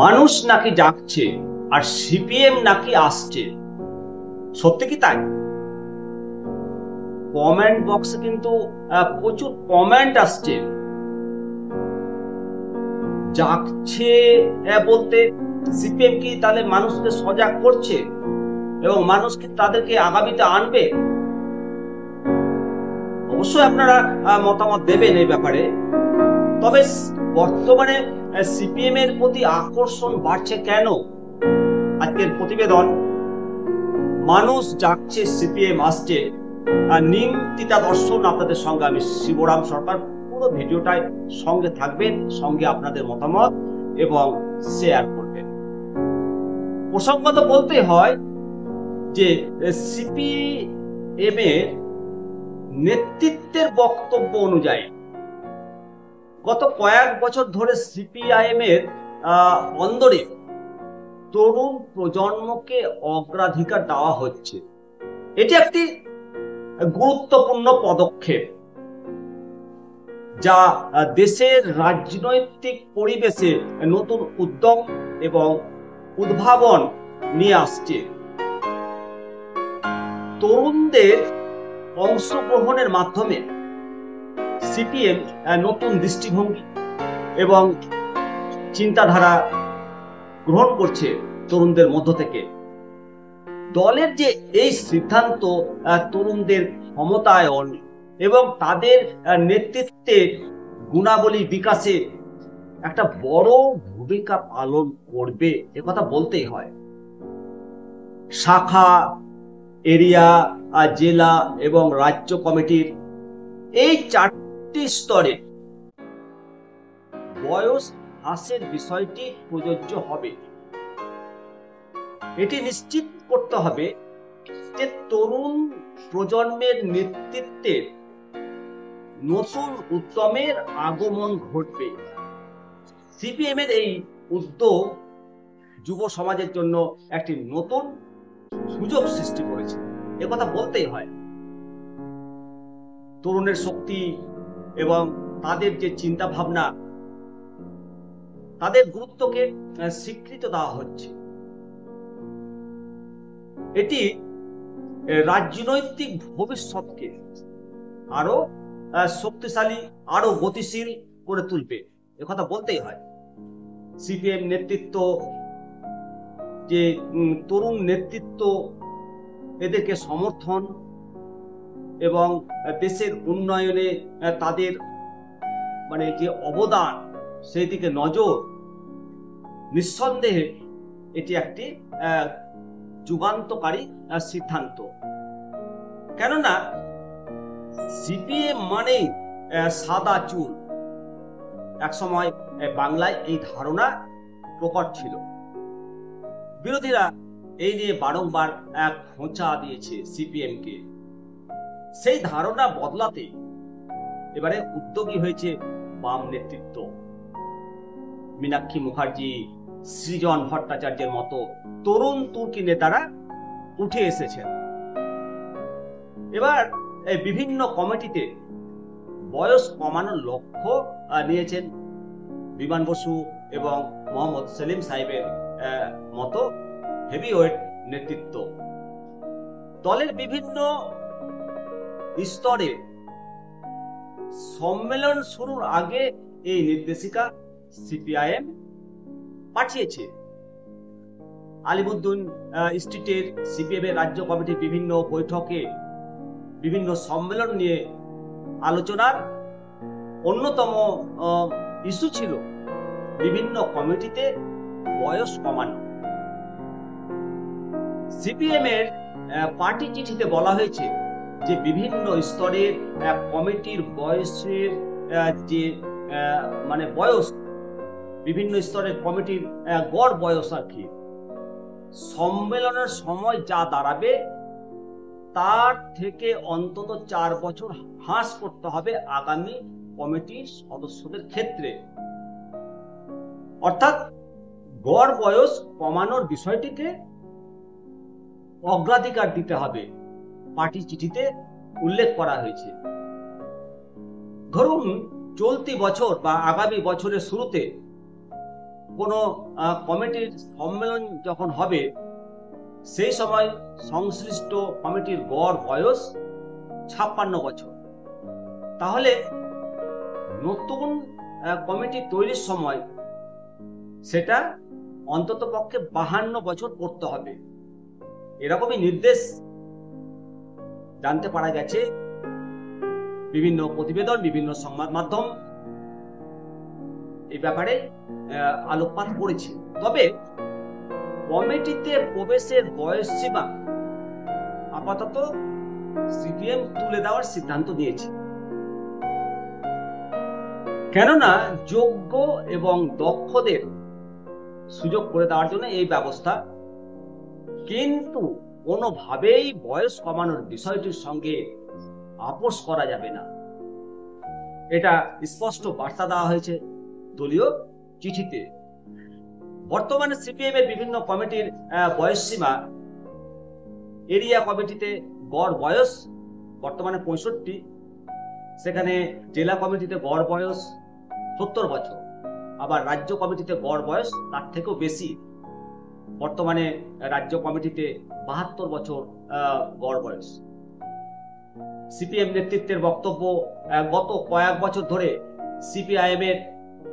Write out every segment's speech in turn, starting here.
মানুষ নাকি যাচ্ছে আর সিপিএম নাকি আসছে? সত্যি কি তাই? কমেন্ট বক্সে কিন্তু প্রচুর কমেন্ট আসছে। যাচ্ছে বলতে সিপিএম কি তাহলে মানুষকে সজাগ করছে? এবং মানুষ কি তাদেরকে আগামীতে আনবে? অবশ্যই আপনারা মতামত দেবেন এই ব্যাপারে। তবে বর্তমানে সিপিএম এর প্রতি আকর্ষণ বাড়ছে কেন? আজকের প্রতিবেদন, মানুষ যাচ্ছে সিপিএম আসছে। আর নিম দর্শন আপনাদের সঙ্গে আমি শিবরাম সরকার। পুরো ভিডিওটায় সঙ্গে থাকবেন, সঙ্গে আপনাদের মতামত এবং শেয়ার করবেন। প্রসঙ্গত বলতে হয় যে সিপিএম এর নেতৃত্বের বক্তব্য অনুযায়ী গত কয়েক বছর ধরে সিপিআইএম এর আহ, অন্দরে তরুণ প্রজন্মকে অগ্রাধিকার দেওয়া হচ্ছে। এটি একটি গুরুত্বপূর্ণ পদক্ষেপ যা দেশের রাজনৈতিক পরিবেশে নতুন উদ্যম এবং উদ্ভাবন নিয়ে আসছে। তরুণদের অংশগ্রহণের মাধ্যমে সিপিএম নতুন দৃষ্টিভঙ্গি এবং চিন্তাধারা গ্রহণ করছে তরুণদের মধ্য থেকে। দলের যে এই সিদ্ধান্ত তরুণদের ক্ষমতায়ন এবং তাদের নেতৃত্বে গুণাবলী বিকাশে একটা বড় ভূমিকা পালন করবে, এ কথা বলতেই হয়। শাখা, এরিয়া জেলা এবং রাজ্য কমিটির এই চারটি স্তরে বয়স হ্রাসের বিষয়টি প্রযোজ্য হবে। এটি নিশ্চিত করতে হবে যে তরুণ প্রজন্মের নেতৃত্বে নতুন উদ্যমের আগমন ঘটবে। সিপিএম এর এই উদ্যোগ যুব সমাজের জন্য একটি নতুন সুযোগ সৃষ্টি করেছে। কথা বলতেই হয়। তরুণের শক্তি এবং তাদের যে চিন্তা ভাবনা তাদের গুরুত্বকে স্বীকৃত দেওয়া হচ্ছে। এটি রাজনৈতিক ভবিষ্যৎকে আরও শক্তিশালী, আরও গতিশীল করে তুলবে। কথা বলতেই হয়। সিপিএম নেতৃত্ব, যে তরুণ নেতৃত্ব, এদেরকে সমর্থন এবং দেশের উন্নয়নে তাদের মানে যে অবদান, সেই দিকে নজর, নিঃসন্দেহে এটি একটি যুগান্তকারী সিদ্ধান্ত। কেননা সিপিএম মানে সাদা চুল। একসময় বাংলায় এই ধারণা প্রকট ছিল। বিরোধীরা এই নিয়ে বারংবার এক খোঁচা দিয়েছে সিপিএম কে। সেই ধারণা বদলাতে এবারে উদ্যোগী হয়েছে বাম নেতৃত্ব। মীনাক্ষী মুখার্জি, সৃজন ভট্টাচার্যের মতো তরুণ তুর্কি নেতারা উঠে এসেছেন। এবার এই বিভিন্ন কমিটিতে বয়স কমানোর লক্ষ্য নিয়েছেন বিমান বসু এবং মোহাম্মদ সেলিম সাহেবের মতো হেভিওয়েট নেতৃত্ব। দলের বিভিন্ন স্তরে সম্মেলন শুরুর আগে এই নির্দেশিকা সিপিআইএম পাঠিয়েছে। আলিমুদ্দিন আহ, স্ট্রিটের সিপিএম এর রাজ্য কমিটির বিভিন্ন বৈঠকে বিভিন্ন সম্মেলন নিয়ে আলোচনার অন্যতম ইস্যু ছিল বিভিন্ন কমিটিতে বয়স কমানো। সিপিএম এর পার্টি চিঠিতে বলা হয়েছে যে বিভিন্ন স্তরের কমিটির বয়সের যে মানে বয়স, বিভিন্ন স্তরের কমিটির গড় বয়স আর কি। সম্মেলনের সময় যা দাঁড়াবে, তার থেকে অন্তত চার বছর হ্রাস করতে হবে আগামী কমিটির সদস্যদের ক্ষেত্রে। অর্থাৎ গড় বয়স কমানোর বিষয়টিকে অগ্রাধিকার দিতে হবে। পার্টি চিঠিতে উল্লেখ করা হয়েছে। ধরুন, চলতি বছর বা আগামী বছরের শুরুতে কোনো কমিটির সম্মেলন যখন হবে, সেই সময় সংশ্লিষ্ট কমিটির গড় বয়স ছাপ্পান্ন বছর। তাহলে নতুন কমিটি তৈরির সময় সেটা অন্তত পক্ষে বাহান্ন বছর করতে হবে। এরকমই নির্দেশ জানতে পারা গেছে। বিভিন্ন প্রতিবেদন, বিভিন্ন সংবাদ মাধ্যম এই ব্যাপারে আলোকপাত করেছে। তবে কমিটিতে প্রবেশের বয়স সীমা আপাতত সিপিএম তুলে দেওয়ার সিদ্ধান্ত নিয়েছে কেননা যোগ্য এবং দক্ষদের সুযোগ করে দেওয়ার জন্য এই ব্যবস্থা কিন্তু কোনোভাবেই বয়স কমানোর বিষয়টির সঙ্গে আপোষ করা যাবে না। এটা স্পষ্ট বার্তা দেওয়া হয়েছে দলীয় চিঠিতে। বর্তমানে সিপিএম এর বিভিন্ন কমিটির বয়স সীমা এরিয়া কমিটিতে গড় বয়স বর্তমানে পঁয়ষট্টি, সেখানে জেলা কমিটিতে গড় বয়স সত্তর বছর, আবার রাজ্য কমিটিতে গড় বয়স তার থেকেও বেশি। বর্তমানে রাজ্য কমিটিতে বাহাত্তর বছর গড় বয়স। সিপিএম নেতৃত্বের বক্তব্য গত কয়েক বছর ধরে সিপিআইএম এর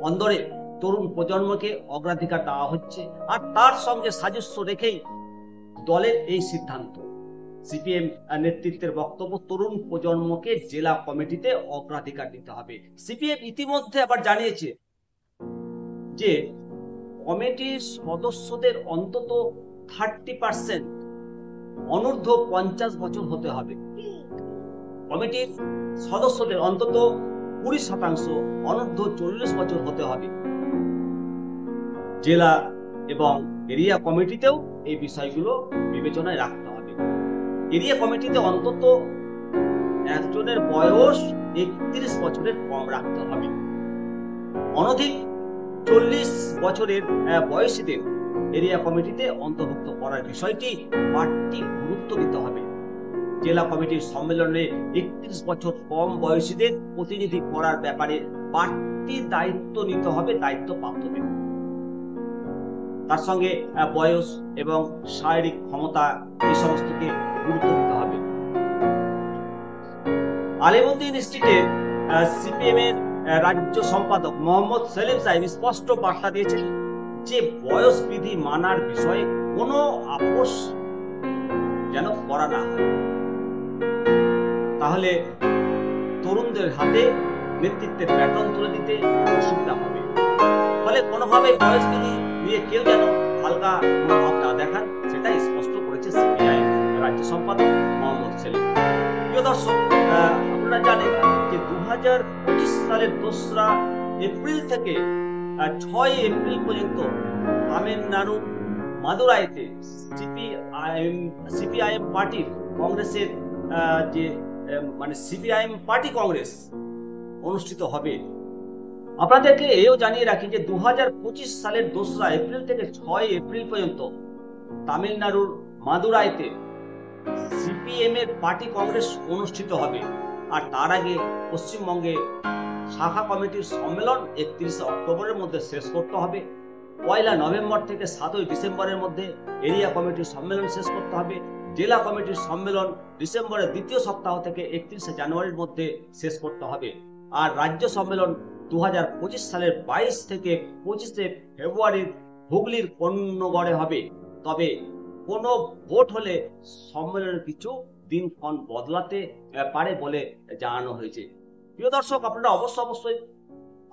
অন্দরে তরুণ প্রজন্মকে অগ্রাধিকার দেওয়া হচ্ছে আর তার সঙ্গে সাজস্য রেখেই দলের এই সিদ্ধান্ত। সিপিএম নেতৃত্বের বক্তব্য, তরুণ প্রজন্মকে জেলা কমিটিতে অগ্রাধিকার দিতে হবে। সিপিএম ইতিমধ্যে আবার জানিয়েছে যে কমিটির সদস্যদের অন্তত থার্টি পার্সেন্ট অনূর্ধ্ব পঞ্চাশ বছর হতে হবে। কমিটির সদস্যদের অন্তত কুড়ি শতাংশ অনূর্ধ্ব চল্লিশ বছর হতে হবে। জেলা এবং এরিয়া কমিটিতেও এই বিষয়গুলো বিবেচনায় রাখতে হবে। এরিয়া কমিটিতে অন্তত একজনের বয়স একত্রিশ বছরের কম রাখতে হবে। অনধিক চল্লিশ বছরের বয়সীদের এরিয়া কমিটিতে অন্তর্ভুক্ত করার বিষয়টি বাড়তি গুরুত্ব দিতে হবে। জেলা কমিটির সম্মেলনে একত্রিশ বছর কম বয়সীদের প্রতিনিধি করার ব্যাপারে বাড়তি দায়িত্ব নিতে হবে দায়িত্ব প্রাপ্তদের তার সঙ্গে বয়স এবং শারীরিক ক্ষমতা এই সমস্তকে গুরুত্ব দিতে হবে। আলিমুদ্দিন স্ট্রিটে সিপিএম এর রাজ্য সম্পাদক মোহাম্মদ সেলিম সাহেব স্পষ্ট বার্তা দিয়েছেন যে বয়স বিধি মানার বিষয়ে কোনো আপোষ যেন করা না হয়। তাহলে তরুণদের হাতে নেতৃত্বের ব্যাটন তুলে দিতে অসুবিধা হবে। ফলে কোনোভাবে বয়স বিধি নিয়ে কেউ যেন হালকা মনোভাব না দেখান সেটা স্পষ্ট করেছে সিপিআই রাজ্য সম্পাদক মোহাম্মদ সেলিম। প্রিয় দর্শক আপনারা জানেন যে দু হাজার পঁচিশ সালের দোসরা এপ্রিল থেকে ছয় এপ্রিল পর্যন্ত তামিলনাড়ুর মাদুরাইতে সিপিআইএম সিপিআইএম পার্টির কংগ্রেসের যে মানে সিপিআইএম পার্টি কংগ্রেস অনুষ্ঠিত হবে। আপনাদেরকে এও জানিয়ে রাখি যে দু হাজার পঁচিশ সালের দোসরা এপ্রিল থেকে ছয় এপ্রিল পর্যন্ত তামিলনাড়ুর মাদুরাইতে সিপিএম এর পার্টি কংগ্রেস অনুষ্ঠিত হবে। আর তার আগে পশ্চিমবঙ্গে শাখা কমিটির সম্মেলন একত্রিশে অক্টোবরের মধ্যে শেষ করতে হবে। পয়লা নভেম্বর থেকে সাতই ডিসেম্বরের মধ্যে এরিয়া কমিটির সম্মেলন শেষ করতে হবে। জেলা কমিটির সম্মেলন ডিসেম্বরের দ্বিতীয় সপ্তাহ থেকে একত্রিশে জানুয়ারির মধ্যে শেষ করতে হবে। আর রাজ্য সম্মেলন দু হাজার পঁচিশ সালের বাইশ থেকে পঁচিশে ফেব্রুয়ারির হুগলির পণ্যগড়ে হবে। তবে কোনো ভোট হলে সম্মেলনের কিছু দিনক্ষণ বদলাতে পারে বলে জানানো হয়েছে। প্রিয় দর্শক, আপনারা অবশ্য অবশ্যই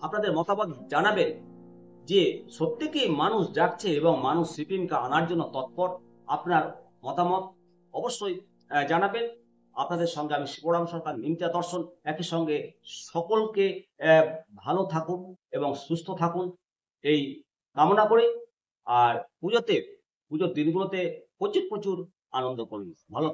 আপনাদের মতামত জানাবেন যে, সত্যি কি মানুষ যাচ্ছে এবং মানুষ সিপিএমকে আনার জন্য তৎপর? আপনার মতামত অবশ্যই জানাবেন। আপনাদের সঙ্গে আমি শিবরাম সরকার, নিমতা দর্শন, একই সঙ্গে সকলকে ভালো থাকুন এবং সুস্থ থাকুন। এই কামনা করি। আর পুজোতে, পুজোর দিনগুলোতে প্রচুর প্রচুর আনন্দ করুন। ভালো